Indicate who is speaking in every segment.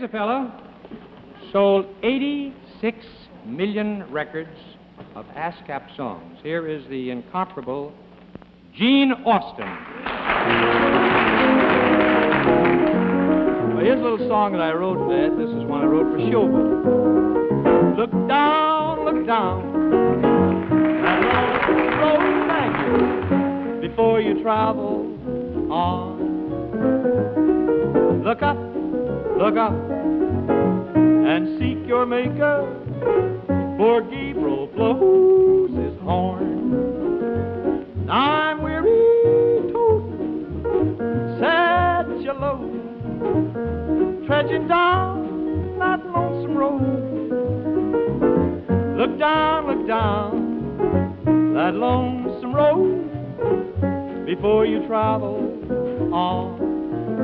Speaker 1: Here's a fellow sold 86 million records of ASCAP songs. Here is the incomparable Gene Austin. Well, here's a little song that I wrote for that. This is one I wrote for Showboat. Look down, look down. Before you travel on. Look up, look up, and seek your maker, for Gabriel blows his horn. I'm weary, toting, sad you load, trudging down that lonesome road. Look down, look down that lonesome road before you travel on.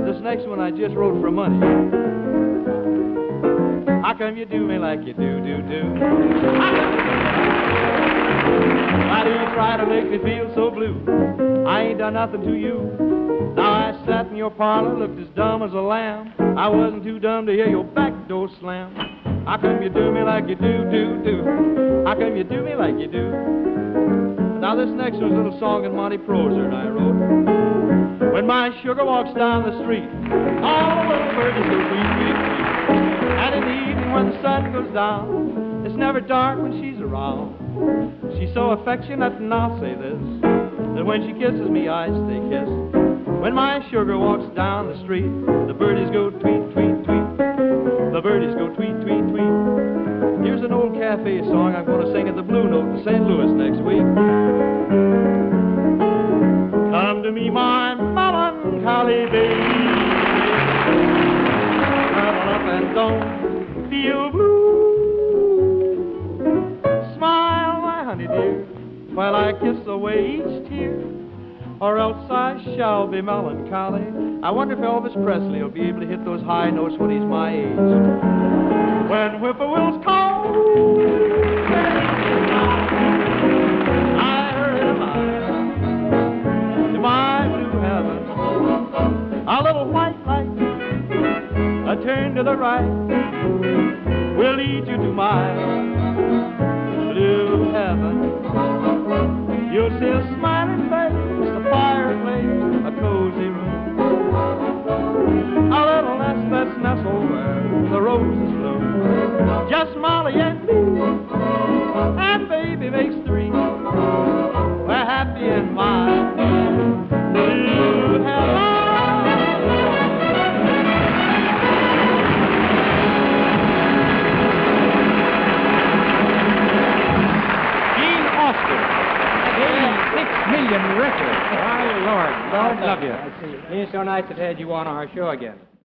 Speaker 1: This next one I just wrote for money. How come you do me like you do, do, do? Why do you try to make me feel so blue? I ain't done nothing to you. Now I sat in your parlor, looked as dumb as a lamb. I wasn't too dumb to hear your back door slam. How come you do me like you do, do, do? How come you do me like you do? Now this next one's a little song that Monty Proser and I wrote. My sugar walks down the street, all the birds go tweet, tweet, tweet. And in the evening when the sun goes down, it's never dark when she's around. She's so affectionate, and I'll say this, that when she kisses me, I stay kissed. When my sugar walks down the street, the birdies go tweet, tweet, tweet. The birdies go tweet, tweet, tweet. Here's an old cafe song I'm going to sing at the Blue Note in St. Louis next week. Come to me, my melancholy baby. Cuddle up and don't feel blue. Smile, my honey dear, while I kiss away each tear, or else I shall be melancholy. I wonder if Elvis Presley will be able to hit those high notes when he's my age. When whippoorwills call, turn to the right, will lead you to my blue heaven. You'll see a smiling face, a fireplace, a cozy room. A little nest that's nestled where the roses bloom. Just Molly and me, and baby makes million records. My Lord, God love you. It's so nice to have you on our show again.